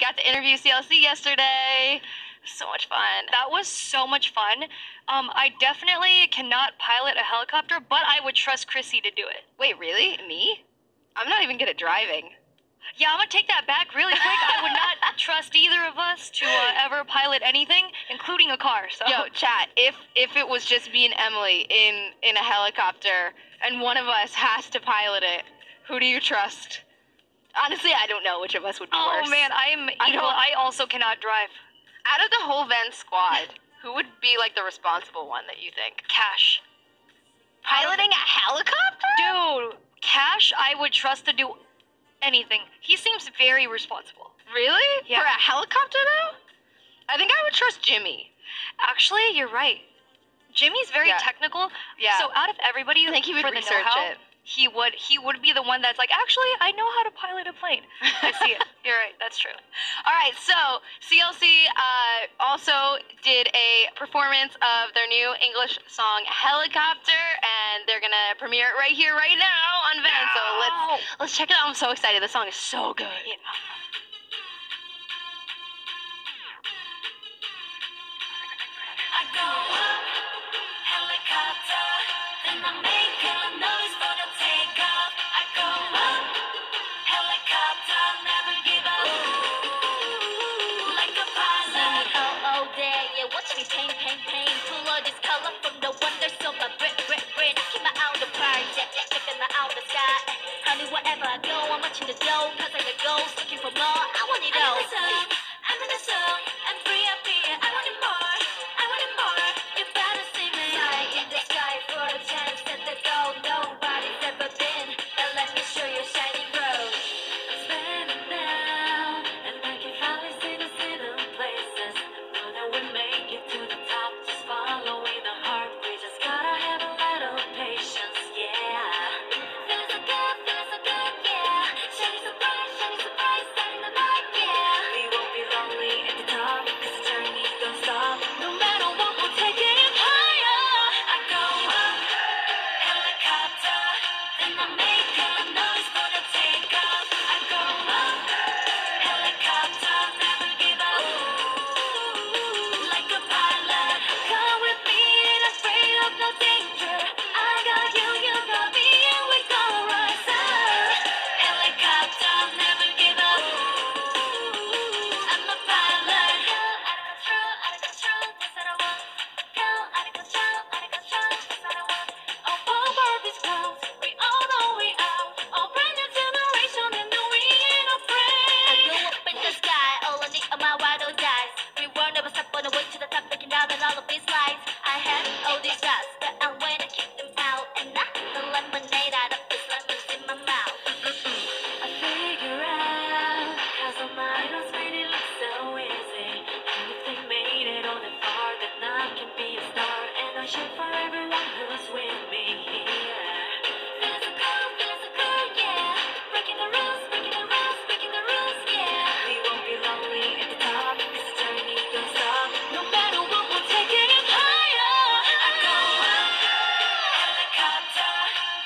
got to interview CLC yesterday. So much fun. That was so much fun. Um, I definitely cannot pilot a helicopter, but I would trust Chrissy to do it. Wait, really? Me? I'm not even good at driving. Yeah, I'm gonna take that back really quick. I would not trust either of us to uh, ever pilot anything, including a car. So Yo, chat. If if it was just me and Emily in in a helicopter, and one of us has to pilot it, who do you trust? Honestly, I don't know which of us would be oh worse. Oh man, I am I don't- I also cannot drive. Out of the whole Venn squad, who would be like the responsible one that you think? Cash, Piloting a helicopter? dude. Cash, I would trust to do anything. He seems very responsible. Really? Yeah. For a helicopter though? I think I would trust Jimmy. Actually, you're right. Jimmy's very Yeah. technical. Yeah. So out of everybody, I think he would for the research it. He would. He would be the one that's like, actually, I know how to pilot a plane. I see it. You're right. That's true. All right, so CLC uh, also did a performance of their new English song "Helicopter," and they're gonna premiere it right here, right now on Venn. So let's let's check it out. I'm so excited. The song is so good. I go up, helicopter, then I make a noise I keep my checking my sky. Honey, wherever I go, I'm watching the dough, cause I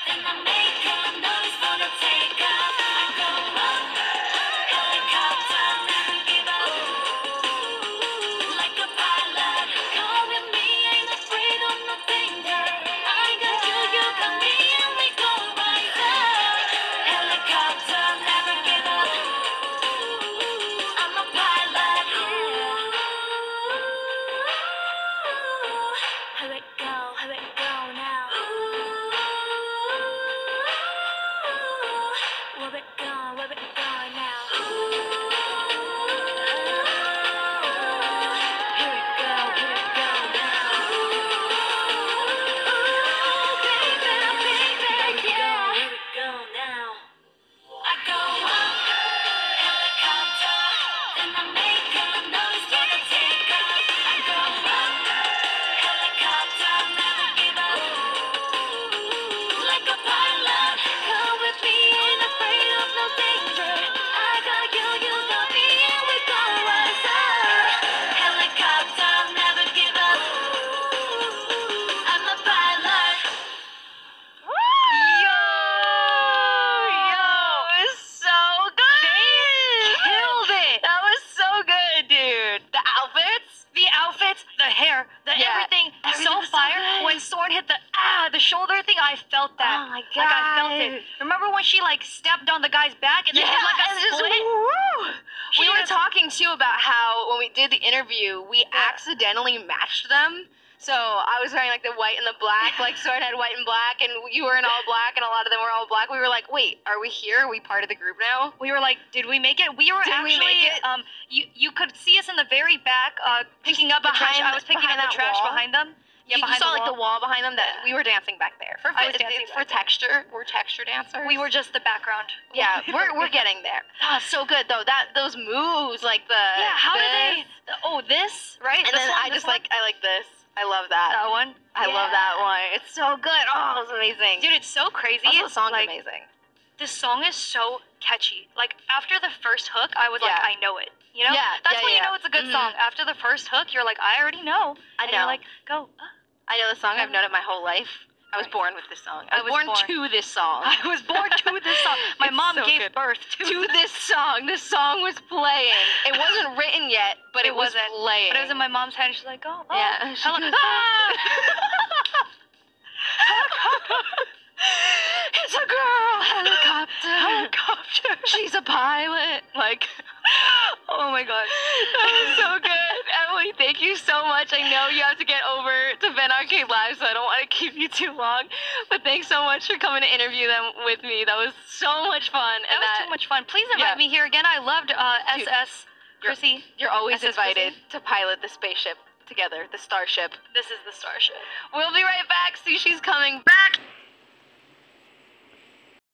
I make Remember when she like stepped on the guy's back and then Yeah, did like a just split? She We were talking too about how when we did the interview, we accidentally matched them. So I was wearing like the white and the black, like Sorn had white and black, and you were in all black, and a lot of them were all black. We were like, wait, are we here? Are we part of the group now? We were like, did we make it? We were Did we actually make it? um you you could see us in the very back uh picking up the trash. behind- I was picking up behind the trash wall? behind them. Yeah, you, you saw the like the wall behind them. That Yeah. we were dancing back there. For, I was dancing it's for texture. We're texture dancers. We were just the background. Yeah, we're we're getting there. Oh, so good though. That those moves, like the Yeah, how do this, they? Oh, this right? And This then one, I just one? like I like this. I love that. that one. I love that one. It's so good. Oh, it's amazing. Dude, it's so crazy. also, the song's like, amazing. This song is so catchy. Like after the first hook, I was like, I know it. You know? Yeah, That's yeah, when you know it's a good Mhm. song. After the first hook, you're like, I already know. I And know. You're like, go. uh. I know the song. I've known it my whole life. I was born with this song. I I was, was born, born- to this song. I was born to this song. My It's mom so gave good. birth to, to this song. This song was playing. It wasn't written yet, but it, It was wasn't, playing. But it was in my mom's hand. She's like, oh, oh. Yeah. she goes, Ah! it's a girl helicopter. Helicopter. She's a pilot. Like, oh my god. that was so thank you so much. I know you have to get over to Venn Arcade Live, so I don't want to keep you too long. But thanks so much for coming to interview them with me. That was so much fun. That and was too much fun. Please invite Yeah. me here again. I loved uh, SS you're- Chrissy. You're always SS invited to pilot the spaceship together, the starship. This is the starship. We'll be right back. See, she's coming back.